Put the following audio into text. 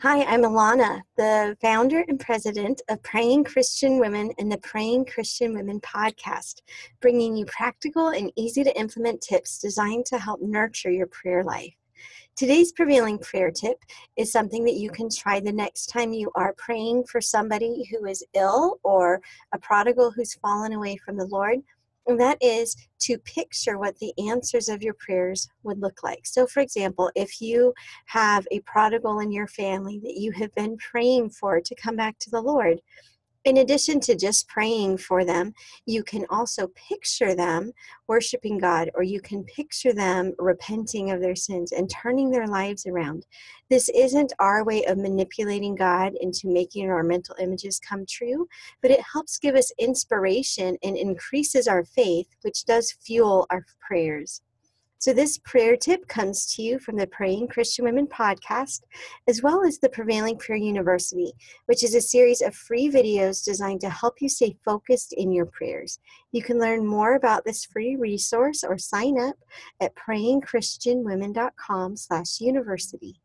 Hi, I'm Alana, the founder and president of Praying Christian Women and the Praying Christian Women podcast, bringing you practical and easy to implement tips designed to help nurture your prayer life. Today's prevailing prayer tip is something that you can try the next time you are praying for somebody who is ill or a prodigal who's fallen away from the Lord and that is to picture what the answers of your prayers would look like. So, for example, if you have a prodigal in your family that you have been praying for to come back to the Lord, in addition to just praying for them, you can also picture them worshiping God, or you can picture them repenting of their sins and turning their lives around. This isn't our way of manipulating God into making our mental images come true, but it helps give us inspiration and increases our faith, which does fuel our prayers. So, this prayer tip comes to you from the Praying Christian Women podcast, as well as the Prevailing Prayer University, which is a series of free videos designed to help you stay focused in your prayers. You can learn more about this free resource or sign up at prayingchristianwomen.com slash university.